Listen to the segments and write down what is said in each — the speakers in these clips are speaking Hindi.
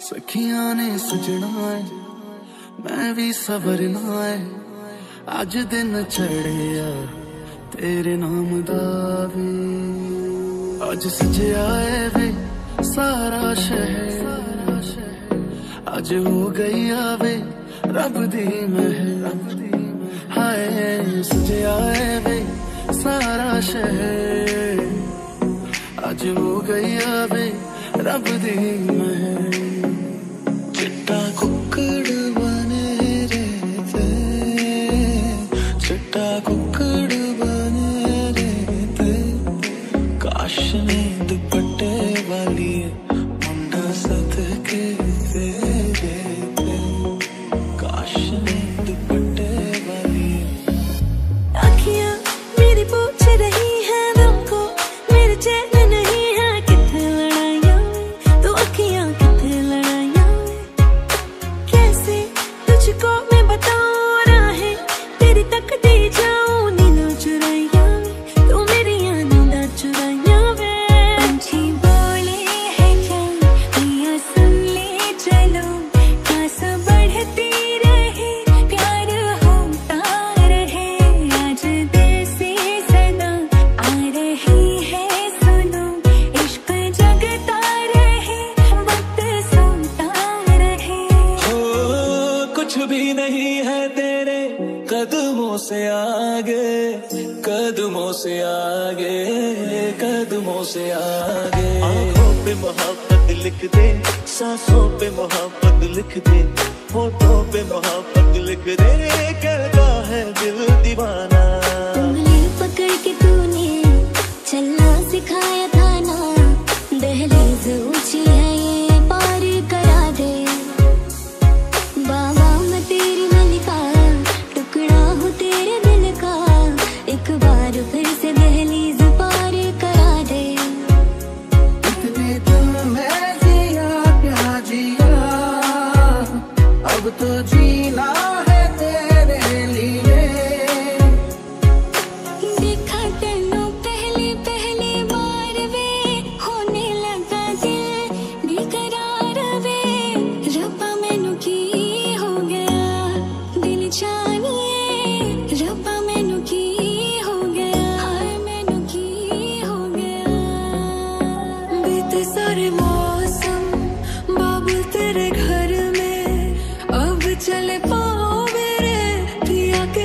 सखियाँ ने सजना है, मैं भी सवरना है। अज दिन चढ़िया, तेरे नाम दा वे अज सजया है वे, सारा शहर। अज हो गई आवे रब दी महर हाय, सजया है वे, सारा शहर। अज हो गई आवे रब दी महर pas un coup. कदमों से आगे कदमों से आगे कदमों से आगे। आँखों पे मोहब्बत लिख दे सांसों पे मोहब्बत लिख दे होठों पे मोहब्बत लिख दे कहता है दिल दीवाना। उंगली पकड़ के तूने चलना सिखाया अब तो जीना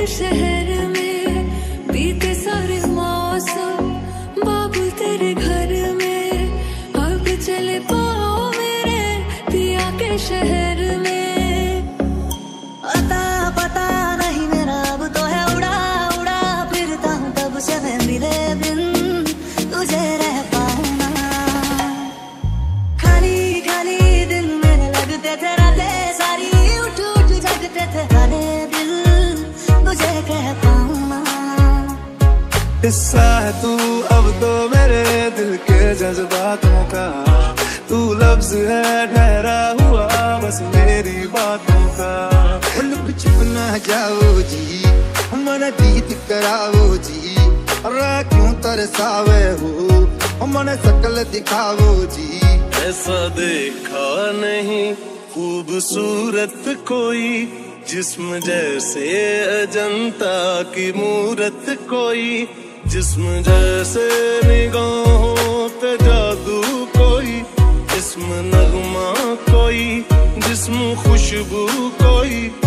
शहर में बीते सारे मौसम, बाबू तेरे घर में। अब चले पाओ मेरे पिया के शहर हिस्सा है तू अब तो मेरे दिल के जज्बातों का। तू लफ्ज है ठहरा हुआ बस मेरी बातों का। लुक छुप ना जाओ जी मन दीद कराओ जी। अरे क्यों तरसावे हो मन शकल दिखाओ जी। ऐसा देखा नहीं खूबसूरत कोई जिस्म जैसे अजंता की मूरत कोई। जिस्म जैसे निगाहों पे जादू कोई जिसम नगमा कोई जिसम खुशबू कोई।